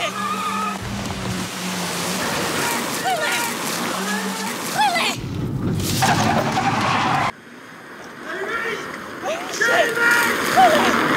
Oh, Lily! Lily!